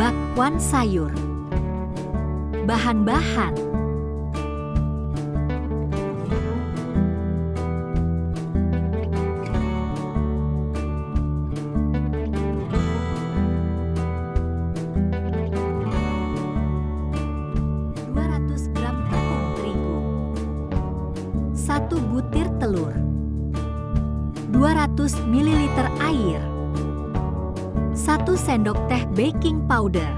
bakwan sayur. Bahan-bahan. 1 butir telur, 200 ml air, 1 sendok teh baking powder,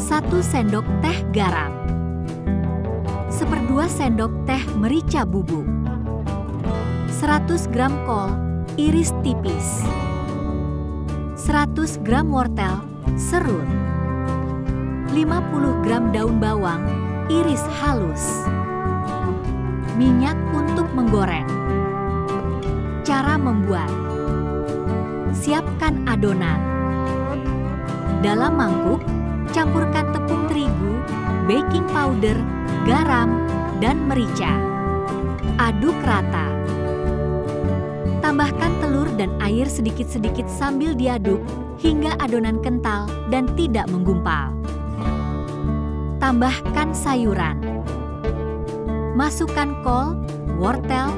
1 sendok teh garam, seperdua sendok teh merica bubuk, 100 gram kol iris tipis, 100 gram wortel serut, 50 gram daun bawang iris halus. Minyak untuk menggoreng. Cara membuat. Siapkan adonan. Dalam mangkuk, campurkan tepung terigu, baking powder, garam, dan merica. Aduk rata. Tambahkan telur dan air sedikit-sedikit sambil diaduk hingga adonan kental dan tidak menggumpal. Tambahkan sayuran. Masukkan kol, wortel,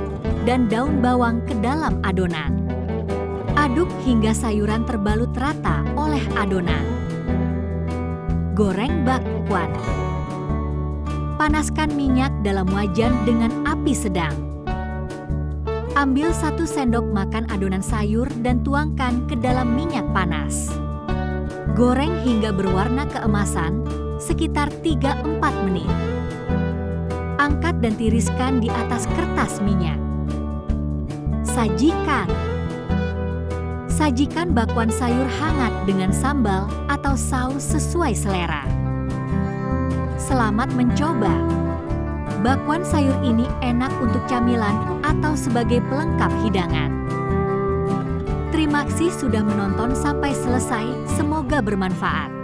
dan daun bawang ke dalam adonan. Aduk hingga sayuran terbalut rata oleh adonan. Goreng bakwan. Panaskan minyak dalam wajan dengan api sedang. Ambil satu sendok makan adonan sayur dan tuangkan ke dalam minyak panas. Goreng hingga berwarna keemasan sekitar 3-4 menit. Angkat dan tiriskan di atas kertas minyak. Sajikan. Sajikan bakwan sayur hangat dengan sambal atau saus sesuai selera. Selamat mencoba. Bakwan sayur ini enak untuk camilan atau sebagai pelengkap hidangan. Terima kasih sudah menonton sampai selesai. Semoga bermanfaat.